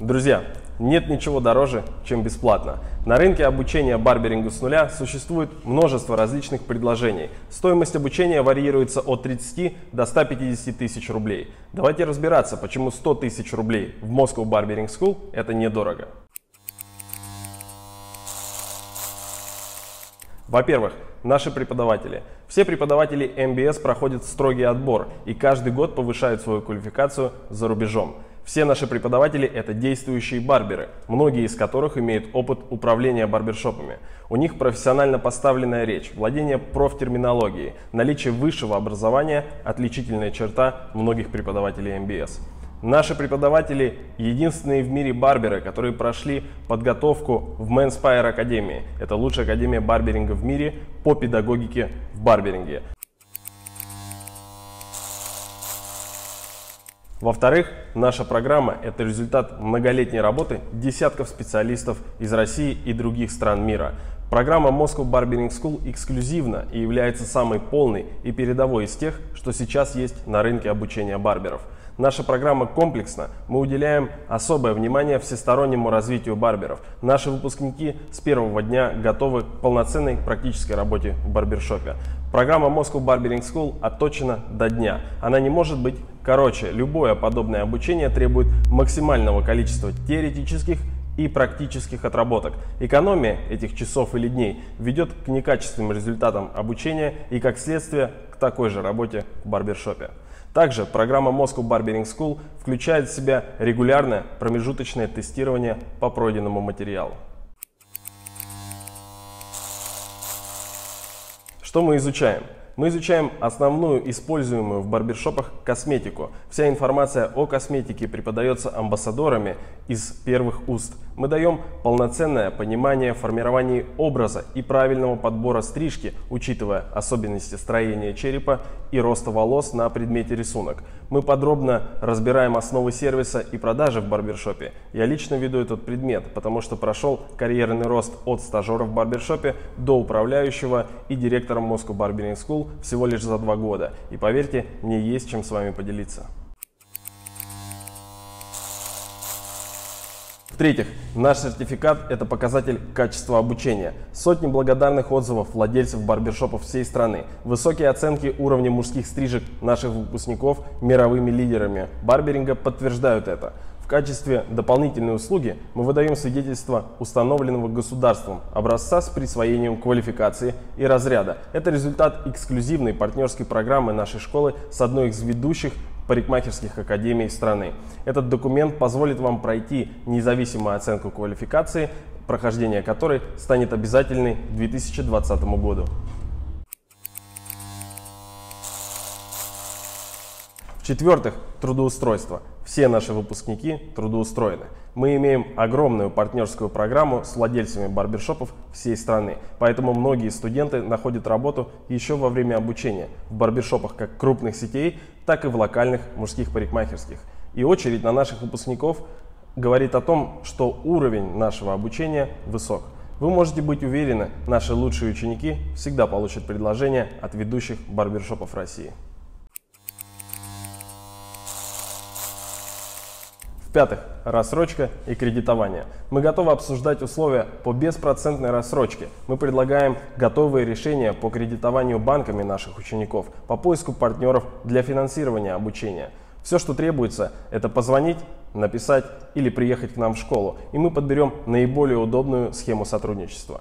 Друзья, нет ничего дороже, чем бесплатно. На рынке обучения барберингу с нуля существует множество различных предложений. Стоимость обучения варьируется от 30 до 150 тысяч рублей. Давайте разбираться, почему 100 тысяч рублей в Moscow Barbering School это недорого. Во-первых, наши преподаватели. Все преподаватели МБС проходят строгий отбор и каждый год повышают свою квалификацию за рубежом. Все наши преподаватели – это действующие барберы, многие из которых имеют опыт управления барбершопами. У них профессионально поставленная речь, владение профтерминологией, наличие высшего образования – отличительная черта многих преподавателей МБС. Наши преподаватели – единственные в мире барберы, которые прошли подготовку в Manspire Академии. Это лучшая академия барберинга в мире по педагогике в барберинге. Во-вторых, наша программа – это результат многолетней работы десятков специалистов из России и других стран мира. Программа Moscow Barbering School эксклюзивна и является самой полной и передовой из тех, что сейчас есть на рынке обучения барберов – Наша программа комплексна. Мы уделяем особое внимание всестороннему развитию барберов. Наши выпускники с первого дня готовы к полноценной практической работе в барбершопе. Программа Moscow Barbering School отточена до дня. Она не может быть короче. Любое подобное обучение требует максимального количества теоретических и практических отработок. Экономия этих часов или дней ведет к некачественным результатам обучения и, как следствие, к такой же работе в барбершопе. Также программа Moscow Barbering School включает в себя регулярное промежуточное тестирование по пройденному материалу. Что мы изучаем? Мы изучаем основную используемую в барбершопах косметику. Вся информация о косметике преподается амбассадорами из первых уст. Мы даем полноценное понимание формирования образа и правильного подбора стрижки, учитывая особенности строения черепа и роста волос на предмете рисунок. Мы подробно разбираем основы сервиса и продажи в барбершопе. Я лично веду этот предмет, потому что прошел карьерный рост от стажера в барбершопе до управляющего и директора Moscow Barbering School всего лишь за два года. И поверьте, мне есть чем с вами поделиться. В-третьих, наш сертификат – это показатель качества обучения. Сотни благодарных отзывов владельцев барбершопов всей страны. Высокие оценки уровня мужских стрижек наших выпускников мировыми лидерами барберинга подтверждают это. Качестве дополнительной услуги мы выдаем свидетельство установленного государством образца с присвоением квалификации и разряда. Это результат эксклюзивной партнерской программы нашей школы с одной из ведущих парикмахерских академий страны. Этот документ позволит вам пройти независимую оценку квалификации, прохождение которой станет обязательной к 2020 году. В-четвертых, трудоустройство. Все наши выпускники трудоустроены. Мы имеем огромную партнерскую программу с владельцами барбершопов всей страны. Поэтому многие студенты находят работу еще во время обучения в барбершопах как крупных сетей, так и в локальных мужских парикмахерских. И очередь на наших выпускников говорит о том, что уровень нашего обучения высок. Вы можете быть уверены, наши лучшие ученики всегда получат предложение от ведущих барбершопов России. В-пятых, рассрочка и кредитование. Мы готовы обсуждать условия по беспроцентной рассрочке. Мы предлагаем готовые решения по кредитованию банками наших учеников, по поиску партнеров для финансирования обучения. Все, что требуется, это позвонить, написать или приехать к нам в школу, и мы подберем наиболее удобную схему сотрудничества.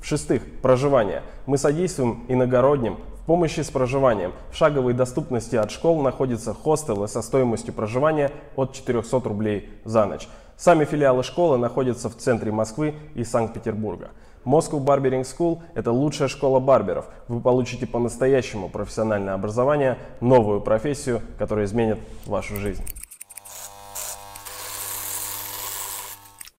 В-шестых, проживание. Мы содействуем иногородним помощи с проживанием. В шаговой доступности от школ находятся хостелы со стоимостью проживания от 400 рублей за ночь. Сами филиалы школы находятся в центре Москвы и Санкт-Петербурга. Moscow Barbering School – это лучшая школа барберов. Вы получите по-настоящему профессиональное образование, новую профессию, которая изменит вашу жизнь.